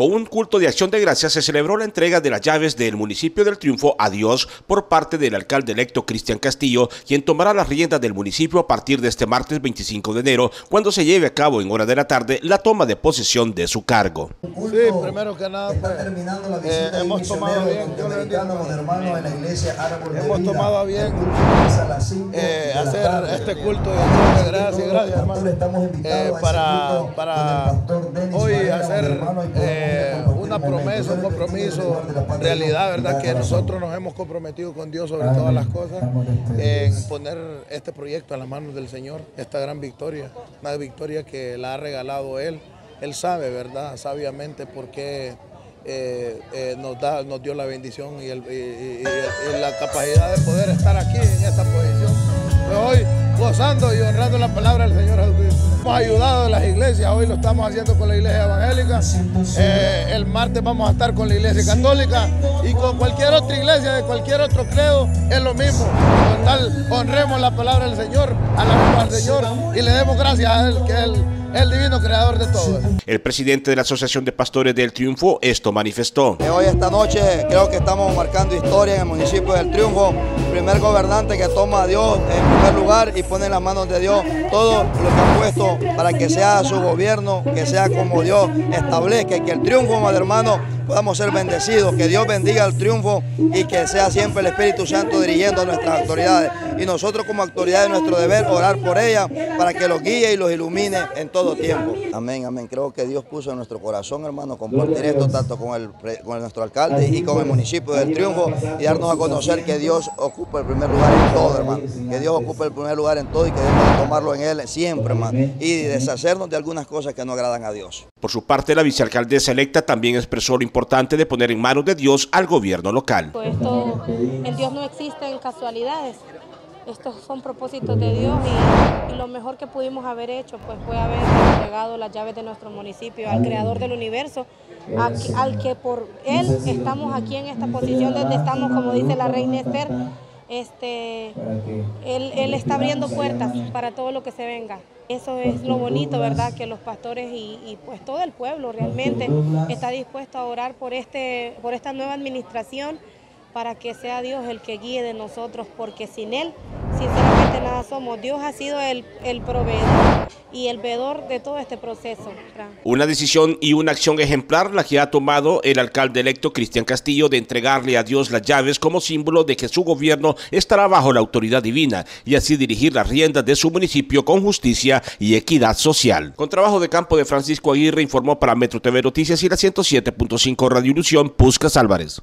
Con un culto de acción de gracias se celebró la entrega de las llaves del municipio del Triunfo a Dios por parte del alcalde electo Cristian Castillo, quien tomará las riendas del municipio a partir de este martes 25 de enero, cuando se lleve a cabo en hora de la tarde la toma de posesión de su cargo. Sí, primero que nada, pues, eh, hemos tomado bien, hemos tomado bien eh, hacer este culto de acción de gracias, gracias hermano, eh, para, para hoy hacer eh, una promesa, un compromiso, realidad, ¿verdad? Que nosotros nos hemos comprometido con Dios sobre todas las cosas en poner este proyecto a las manos del Señor, esta gran victoria, una victoria que la ha regalado Él. Él sabe, ¿verdad? Sabiamente por qué eh, eh, nos, da, nos dio la bendición y, la capacidad de poder estar aquí en esta posición. Pues hoy gozando y honrando la palabra del Señor Jesucristo. Hemos ayudado a las iglesias, hoy lo estamos haciendo con la iglesia evangélica, eh, el martes vamos a estar con la iglesia católica y con cualquier otra iglesia de cualquier otro credo, es lo mismo. Con tal, honremos la palabra del Señor, alabemos al Señor y le demos gracias a Él, que el divino creador de todo. El presidente de la Asociación de Pastores del Triunfo esto manifestó. Hoy esta noche creo que estamos marcando historia en el municipio del Triunfo. Primer gobernante que toma a Dios en primer lugar y pone en las manos de Dios todo lo que ha puesto para que sea su gobierno, que sea como Dios establezca, que el triunfo, mi hermano, podamos ser bendecidos, que Dios bendiga el triunfo y que sea siempre el Espíritu Santo dirigiendo a nuestras autoridades. Y nosotros como autoridades nuestro deber orar por ella para que los guíe y los ilumine en todo tiempo. Amén, amén. Creo que Dios puso en nuestro corazón, hermano, compartir esto tanto con, el, con nuestro alcalde y con el municipio del Triunfo y darnos a conocer que Dios ocupa el primer lugar en todo, hermano. Que Dios ocupa el primer lugar en todo y que debemos tomarlo en Él siempre, hermano. Y deshacernos de algunas cosas que no agradan a Dios. Por su parte, la vicealcaldesa electa también expresó lo importante importante de poner en manos de Dios al gobierno local. Esto, en Dios no existen casualidades. Estos son propósitos de Dios y, lo mejor que pudimos haber hecho pues fue haber entregado las llaves de nuestro municipio al creador del universo, al que por él estamos aquí en esta posición donde estamos, como dice la reina Esther, este, él, él, está abriendo puertas para todo lo que se venga. Eso es lo bonito, ¿verdad? Que los pastores y, pues todo el pueblo realmente está dispuesto a orar por, este, por esta nueva administración para que sea Dios el que guíe de nosotros, porque sin Él, sinceramente nada somos. Dios ha sido el, el proveedor y el veedor de todo este proceso. Una decisión y una acción ejemplar la que ha tomado el alcalde electo Cristian Castillo de entregarle a Dios las llaves como símbolo de que su gobierno estará bajo la autoridad divina y así dirigir las riendas de su municipio con justicia y equidad social. Con trabajo de campo de Francisco Aguirre informó para Metro TV Noticias y la 107.5 Radio Ilusión Puscas Álvarez.